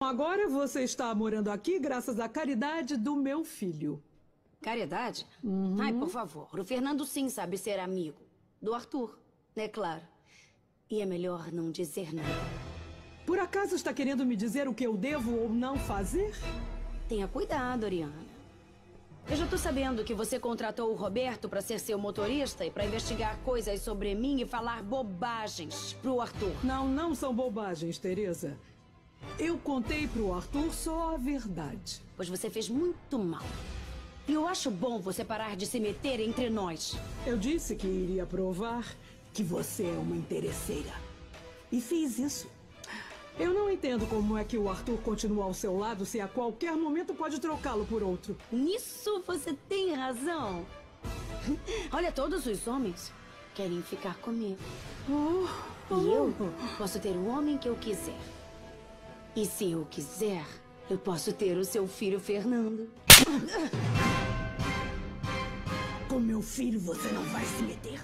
Agora você está morando aqui graças à caridade do meu filho. Caridade? Ai, por favor. O Fernando sim sabe ser amigo. Do Arthur, é claro. E é melhor não dizer nada. Por acaso está querendo me dizer o que eu devo ou não fazer? Tenha cuidado, Oriana. Eu já tô sabendo que você contratou o Roberto para ser seu motorista e para investigar coisas sobre mim e falar bobagens pro Arthur. Não, não são bobagens, Teresa. Eu contei pro Arthur só a verdade. Pois você fez muito mal. E eu acho bom você parar de se meter entre nós. Eu disse que iria provar que você é uma interesseira. E fiz isso. Eu não entendo como é que o Arthur continua ao seu lado se a qualquer momento pode trocá-lo por outro. Nisso você tem razão. Olha, todos os homens querem ficar comigo. Oh, E eu posso ter o homem que eu quiser. E se eu quiser, eu posso ter o seu filho Fernando. Com meu filho você não vai se meter.